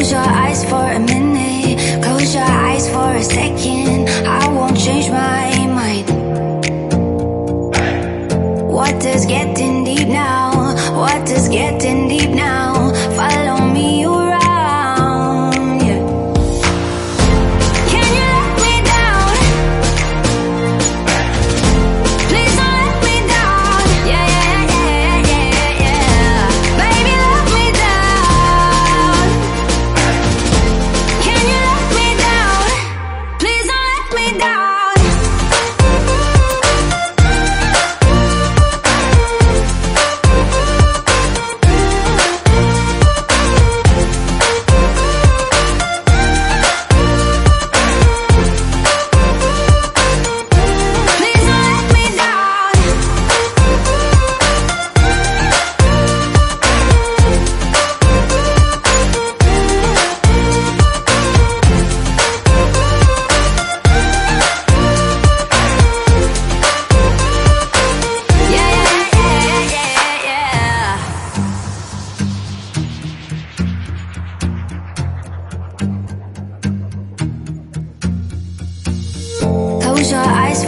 Close your eyes for a minute. Close your eyes for a second. I won't change my mind. What does get close your eyes